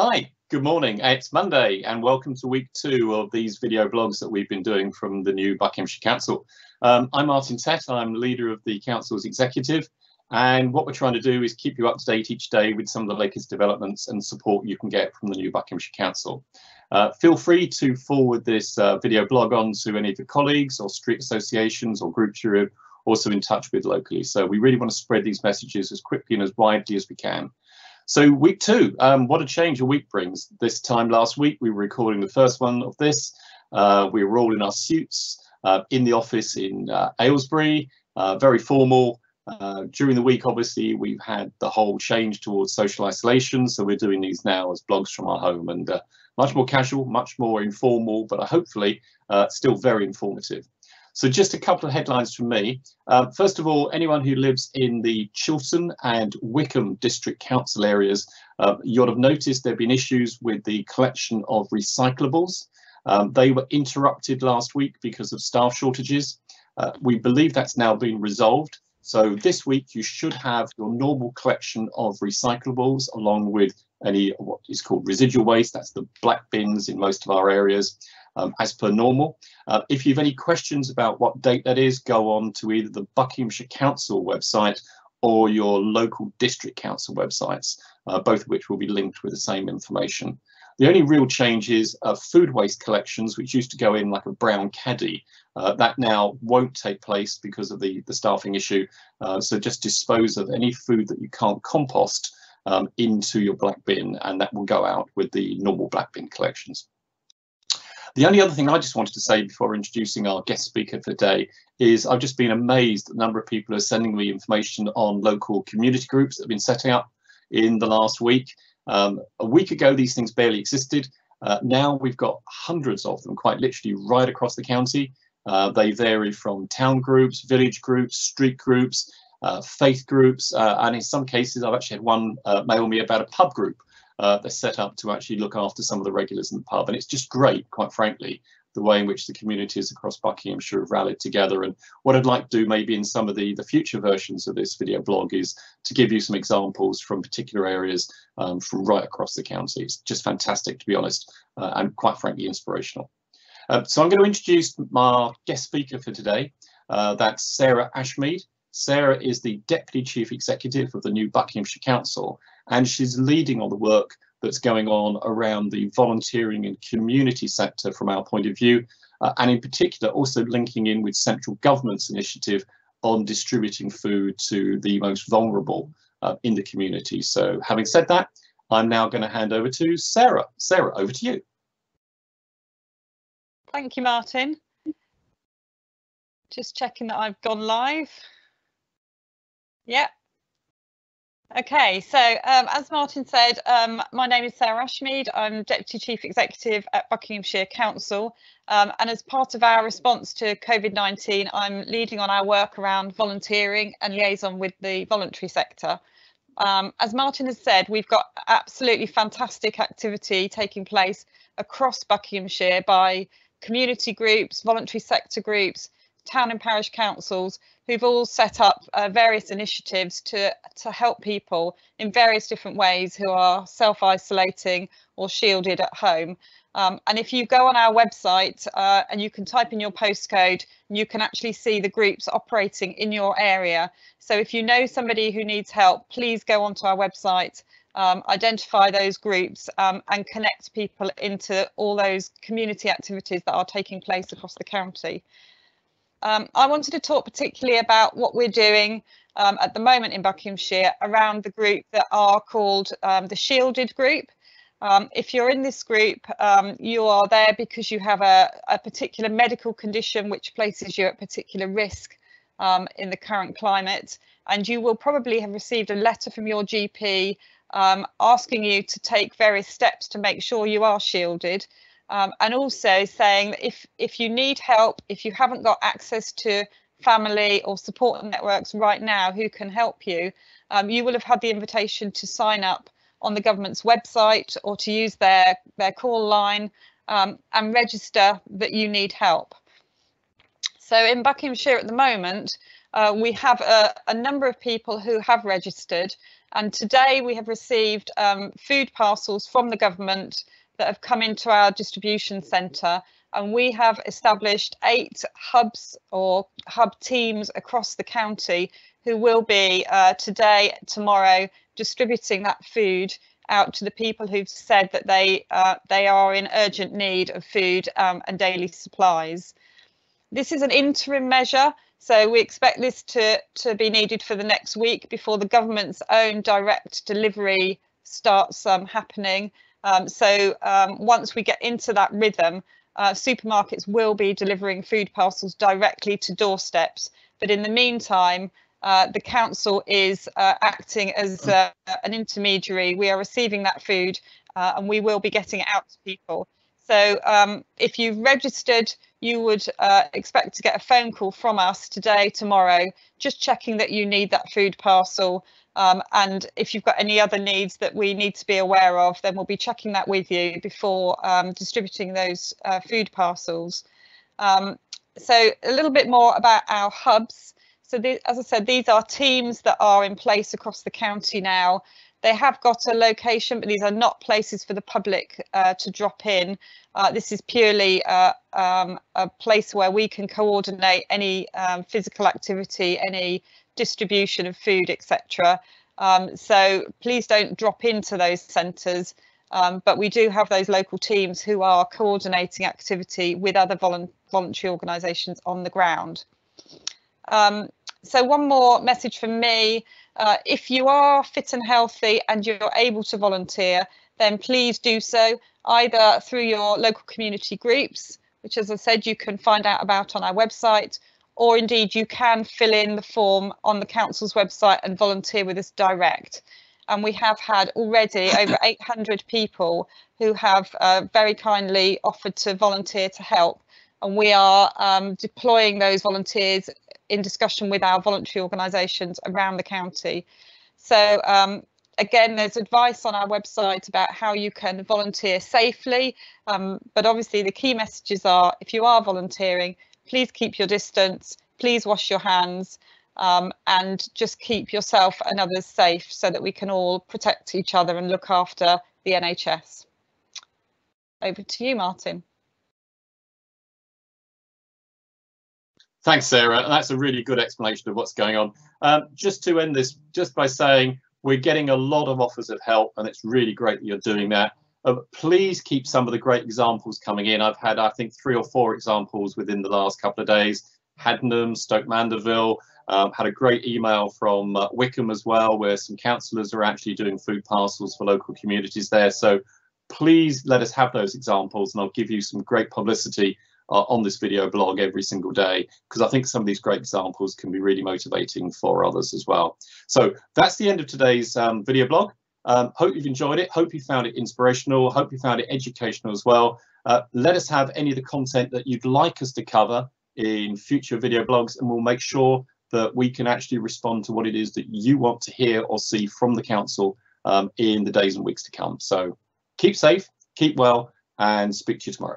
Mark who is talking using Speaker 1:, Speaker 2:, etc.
Speaker 1: Hi, good morning. It's Monday and welcome to week two of these video blogs that we've been doing from the new Buckinghamshire Council. Um, I'm Martin Tett, I'm the leader of the Council's executive and what we're trying to do is keep you up to date each day with some of the latest developments and support you can get from the new Buckinghamshire Council. Uh, feel free to forward this uh, video blog on to any of your colleagues or street associations or groups you're also in touch with locally. So we really want to spread these messages as quickly and as widely as we can. So week two, um, what a change a week brings. This time last week, we were recording the first one of this. Uh, we were all in our suits uh, in the office in uh, Aylesbury, uh, very formal. Uh, during the week, obviously, we've had the whole change towards social isolation. So we're doing these now as blogs from our home and uh, much more casual, much more informal, but hopefully still very informative. So just a couple of headlines from me. Uh, first of all, anyone who lives in the Chiltern and Wycombe district council areas, uh, you'll have noticed there have been issues with the collection of recyclables. Um, they were interrupted last week because of staff shortages. Uh, we believe that's now been resolved. So this week you should have your normal collection of recyclables along with any what is called residual waste, that's the black bins in most of our areas, um, as per normal. Uh, if you have any questions about what date that is, go on to either the Buckinghamshire Council website or your local district council websites, uh, both of which will be linked with the same information. The only real change is uh, food waste collections, which used to go in like a brown caddy. Uh, that now won't take place because of the, the staffing issue. Uh, so just dispose of any food that you can't compost um, into your black bin and that will go out with the normal black bin collections. The only other thing I just wanted to say before introducing our guest speaker for today is I've just been amazed at the number of people are sending me information on local community groups that have been setting up in the last week. Um, a week ago, these things barely existed. Uh, now we've got hundreds of them, quite literally right across the county. Uh, they vary from town groups, village groups, street groups, uh, faith groups, uh, and in some cases, I've actually had one uh, mail me about a pub group uh, they're set up to actually look after some of the regulars in the pub. And it's just great, quite frankly, the way in which the communities across Buckinghamshire have rallied together. And what I'd like to do maybe in some of the, the future versions of this video blog is to give you some examples from particular areas um, from right across the county. It's just fantastic, to be honest, uh, and quite frankly, inspirational. Uh, so I'm going to introduce my guest speaker for today. Uh, that's Sarah Ashmead. Sarah is the Deputy Chief Executive of the new Buckinghamshire Council, and she's leading on the work that's going on around the volunteering and community sector from our point of view, uh, and in particular also linking in with central government's initiative on distributing food to the most vulnerable uh, in the community. So having said that, I'm now going to hand over to Sarah. Sarah, over to you.
Speaker 2: Thank you, Martin. Just checking that I've gone live. Yeah. Okay, so um, as Martin said, um, my name is Sarah Ashmead. I'm Deputy Chief Executive at Buckinghamshire Council. Um, and as part of our response to COVID-19, I'm leading on our work around volunteering and liaison with the voluntary sector. Um, as Martin has said, we've got absolutely fantastic activity taking place across Buckinghamshire by community groups, voluntary sector groups, town and parish councils who've all set up uh, various initiatives to to help people in various different ways who are self-isolating or shielded at home. Um, and if you go on our website uh, and you can type in your postcode, you can actually see the groups operating in your area. So if you know somebody who needs help, please go onto our website, um, identify those groups um, and connect people into all those community activities that are taking place across the county. Um, I wanted to talk particularly about what we're doing um, at the moment in Buckinghamshire around the group that are called um, the Shielded Group. Um, if you're in this group, um, you are there because you have a, a, particular medical condition which places you at particular risk um, in the current climate. And you will probably have received a letter from your GP asking you to take various steps to make sure you are shielded. Um, and also saying that if, if you need help, if you haven't got access to family or support networks right now who can help you, um, you will have had the invitation to sign up on the government's website or to use their, their call line um, and register that you need help. So in Buckinghamshire at the moment, uh, we have a, a, number of people who have registered And today we have received um, food parcels from the government that have come into our distribution centre and we have established eight hubs or hub teams across the county who will be uh, today, tomorrow, distributing that food out to the people who've said that they uh, they are in urgent need of food um, and daily supplies. This is an interim measure, so we expect this to, to be needed for the next week before the government's own direct delivery starts um, happening. Um, so um, once we get into that rhythm, uh, supermarkets will be delivering food parcels directly to doorsteps. But in the meantime, uh, the council is uh, acting as uh, an intermediary. We are receiving that food uh, and we will be getting it out to people. So um, if you've registered, you would uh, expect to get a phone call from us today, tomorrow, just checking that you need that food parcel. Um, and if you've got any other needs that we need to be aware of, then we'll be checking that with you before um, distributing those uh, food parcels. Um, so a little bit more about our hubs. So the, as I said, these are teams that are in place across the county now. They have got a location, but these are not places for the public uh, to drop in. Uh, this is purely uh, um, a place where we can coordinate any um, physical activity, any distribution of food, etc. Um, so please don't drop into those centres. Um, but we do have those local teams who are coordinating activity with other voluntary organisations on the ground. Um, so one more message from me. Uh, if you are fit and healthy and you're able to volunteer, then please do so either through your local community groups, which as I said, you can find out about on our website, or indeed you can fill in the form on the council's website and volunteer with us direct. And we have had already over 800 people who have uh, very kindly offered to volunteer to help. And we are um, deploying those volunteers in discussion with our voluntary organisations around the county. So um, again, there's advice on our website about how you can volunteer safely. Um, but obviously the key messages are if you are volunteering, please keep your distance, please wash your hands, um, and just keep yourself and others safe so that we can all protect each other and look after the NHS. Over to you, Martin.
Speaker 1: Thanks, Sarah. That's a really good explanation of what's going on. Um, just to end this, just by saying we're getting a lot of offers of help, and it's really great that you're doing that. Uh, please keep some of the great examples coming in. I've had, I think, three or four examples within the last couple of days. Haddenham, Stoke Mandeville, um, had a great email from uh, Wycombe as well, where some councillors are actually doing food parcels for local communities there. So please let us have those examples and I'll give you some great publicity uh, on this video blog every single day because I think some of these great examples can be really motivating for others as well. So that's the end of today's um, video blog. Um, hope you've enjoyed it. Hope you found it inspirational. Hope you found it educational as well. Uh, let us have any of the content that you'd like us to cover in future video blogs and we'll make sure that we can actually respond to what it is that you want to hear or see from the council um, in the days and weeks to come. So keep safe, keep well and speak to you tomorrow.